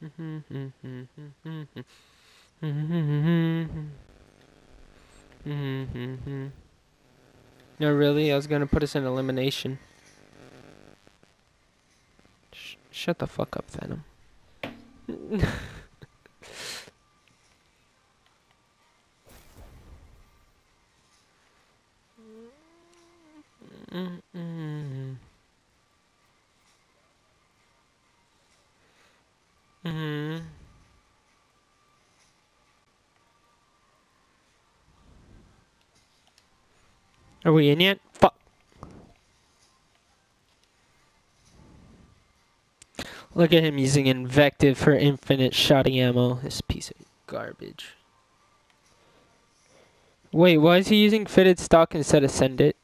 No, really? I was gonna put us in elimination. Sh shut the fuck up, Venom. Mm-hmm. Are we in yet? Fuck. Look at him using invective for infinite shotty ammo. This piece of garbage. Wait, why is he using fitted stock instead of send it?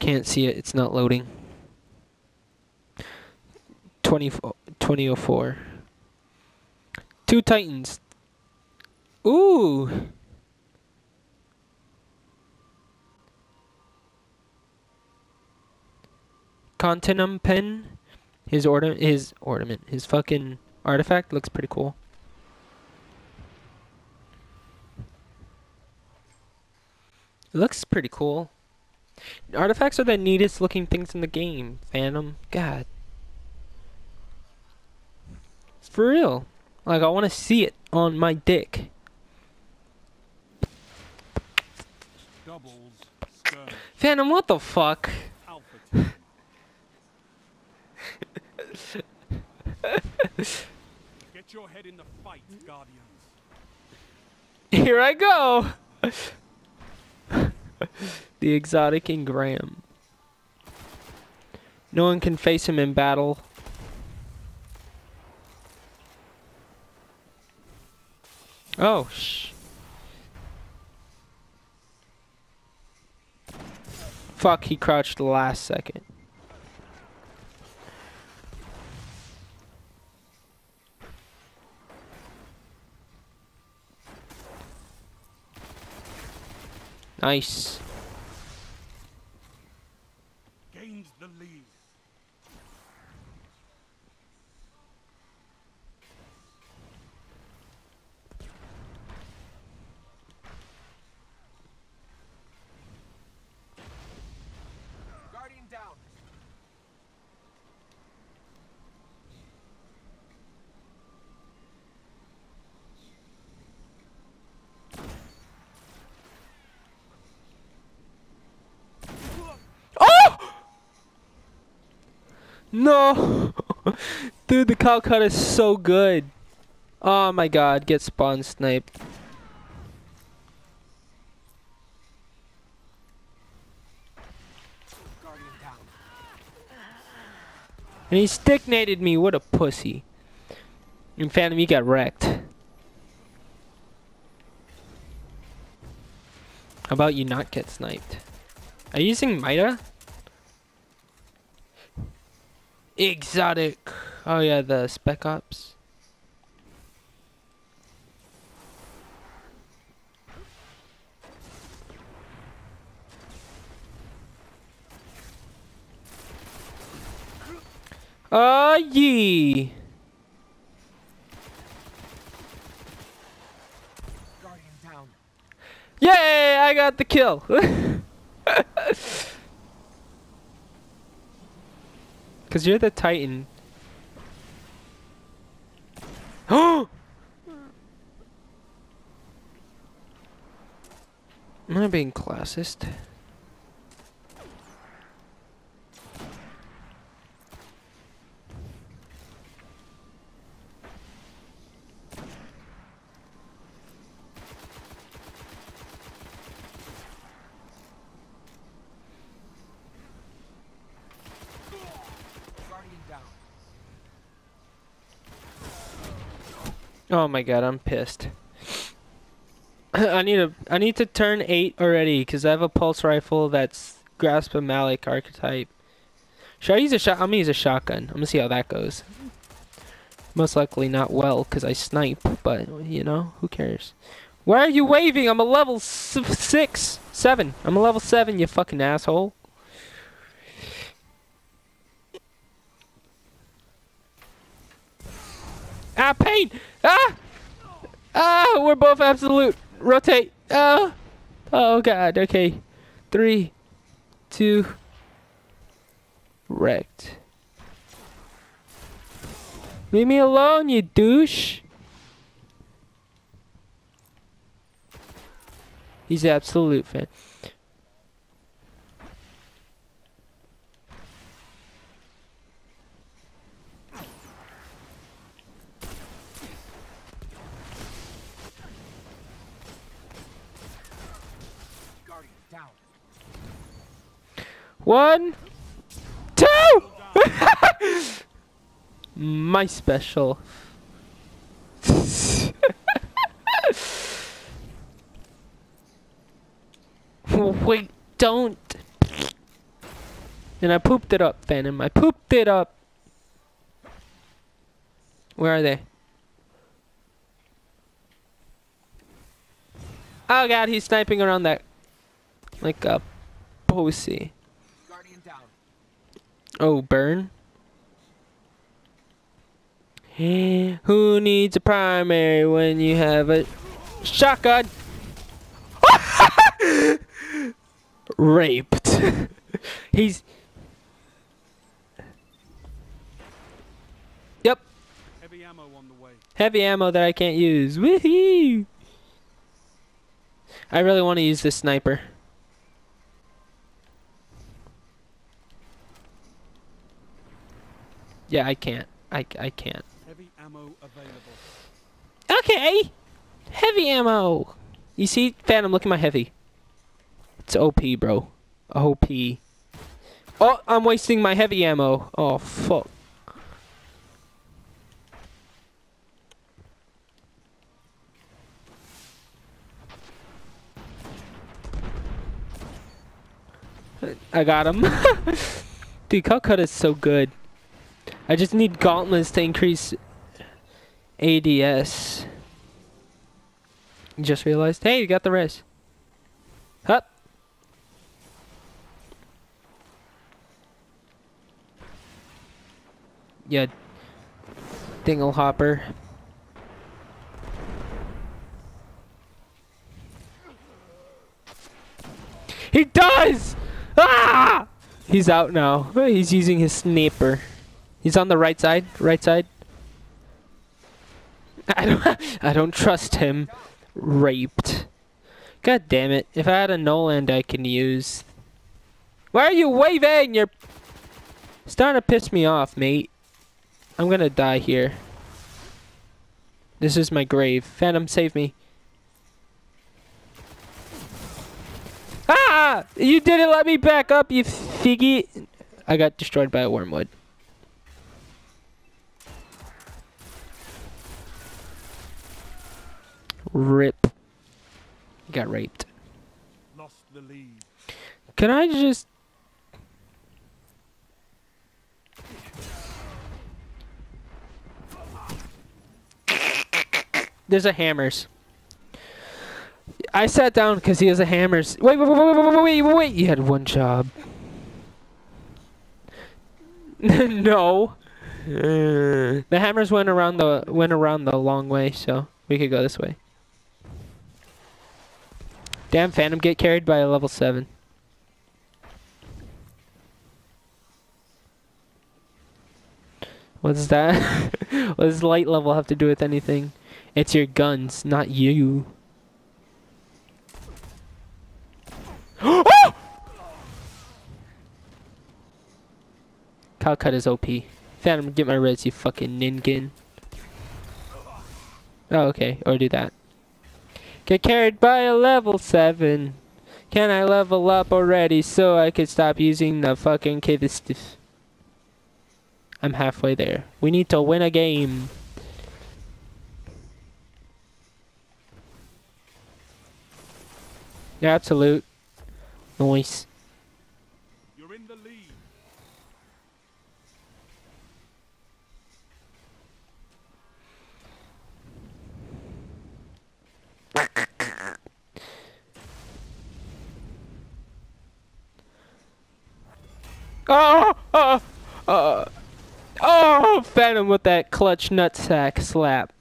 I can't see it. It's not loading. 20, 2004. Two Titans. Ooh. Continuum pen. His order his ornament. His fucking artifact looks pretty cool. Looks pretty cool. Artifacts are the neatest looking things in the game, Phantom. God. For real. Like, I want to see it on my dick. Doubles, Phantom, what the fuck? Get your head in the fight, Guardians. Here I go! the exotic engram. No one can face him in battle. Oh, sh. Fuck, he crouched the last second. Nice. The lead. Guardian down. Oh! No! Dude, the cow cut is so good. Oh my god, get spawn sniped. And he stick naded me, what a pussy. And Phantom, you got wrecked. How about you not get sniped? Are you using Mida? Exotic. Oh yeah, the Spec Ops. Oh, yeah. Guardian down. Yay! I got the kill. Cause you're the Titan. Oh! Am I being classist? Oh my god, I'm pissed. I need a I need to turn eight already because I have a pulse rifle that's Grasp of Malok archetype. Should I use a shot? I'm gonna use a shotgun. I'm gonna see how that goes. Most likely not well, because I snipe, but, you know, who cares? Why are you waving? I'm a level s- 6, 7. I'm a level 7, you fucking asshole. Ah, pain! Ah! Ah, we're both absolute. Rotate. Ah! Oh, God, okay. Three, two, wrecked. Leave me alone, you douche. He's absolute fan. Guardian down. One, two. My special. Wait, don't. And I pooped it up, Phantom. I pooped it up. Where are they? Oh god, he's sniping around that. Like a pussy. Oh, burn. Who needs a primary when you have a shotgun? Raped. He's. Yep, Heavy ammo on the way. heavy ammo that I can't use. Woohoo! I really want to use this sniper. Yeah, I can't. I, I can't. Heavy ammo available. Okay. Heavy ammo. You see, Phantom, look at my heavy. It's OP, bro. OP. Oh, I'm wasting my heavy ammo. Oh, fuck. I got him. Dude, Calcutta is so good. I just need gauntlets to increase ADS. Just realized, hey, you got the res. Hup. Yeah. Dingle hopper. He does! Ah! He's out now. He's using his sniper. He's on the right side. Right side. I don't, I don't trust him. Raped. God damn it. If I had a Noland I can use. Why are you waving? You're starting to piss me off, mate. I'm gonna die here. This is my grave. Phantom, save me. Ah! You didn't let me back up, you figgy. I got destroyed by a wormwood. Rip. Got raped. Lost the lead. Can I just... There's a hammers. I sat down because he has a hammers. Wait, wait, wait, wait, wait, wait, wait, wait. You had one job. no. Uh, the hammers went around the went around the long way, so we could go this way. Damn, Phantom get carried by a level seven. What's that? what does light level have to do with anything? It's your guns, not you. oh! Calcut is OP. Phantom, get my res, you fucking ninkin. Oh, okay. Or do that. Get carried by a level 7. Can I level up already so I could stop using the fucking Kivistif? I'm halfway there. We need to win a game. Absolute. Noise. Oh, oh, oh, oh, Phantom with that clutch nutsack slap.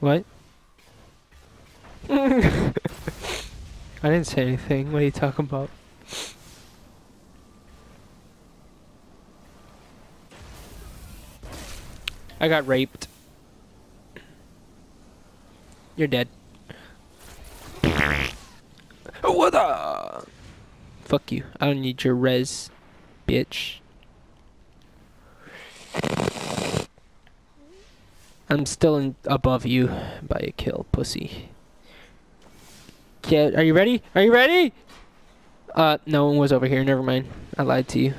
What? I didn't say anything. What are you talking about? I got raped. You're dead. Fuck you. I don't need your res, bitch. I'm still in above you by a kill, pussy. Yeah, are you ready? Are you ready? Uh, no one was over here. Never mind. I lied to you.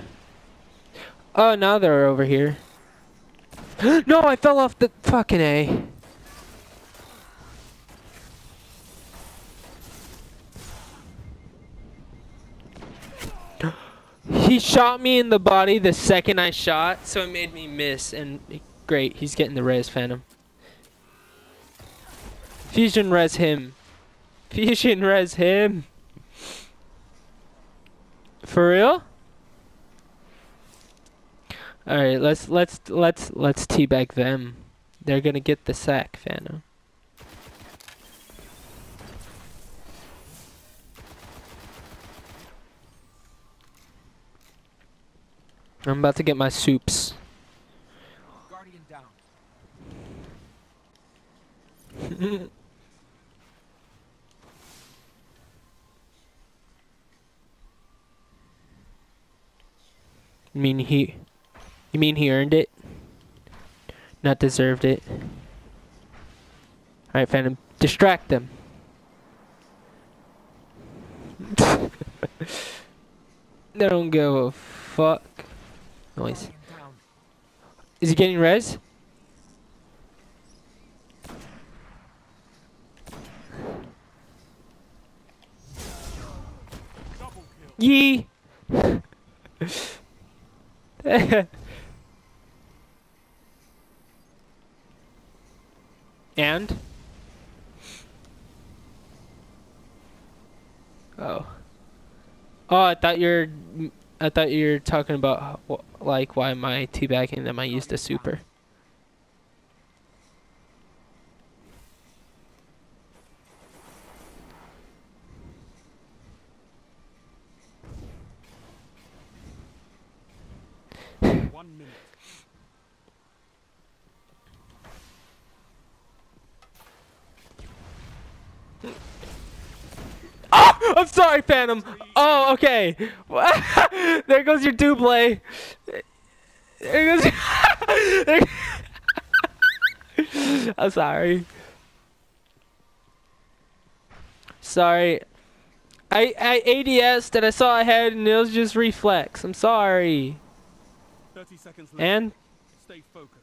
Oh, now they're over here. no, I fell off the fucking A. He shot me in the body the second I shot, so it made me miss. And great, he's getting the res, Phantom. Fusion res him. Fusion res him. For real? All right, let's let's let's let's teabag them. They're gonna get the sack, Phantom. I'm about to get my soups. Guardian down. You mean he? You mean he earned it? Not deserved it. All right, Phantom, distract them. they don't give a fuck. Noise. Is he getting res? Yee. and oh oh I thought you're I thought you were talking about like why am I teabagging them I used a super. I'm sorry, Phantom. Oh, okay. there goes your double. There goes. there- I'm sorry. Sorry. I I ADS that I saw ahead and it was just reflex. I'm sorry. 30 seconds left. And Stay focused.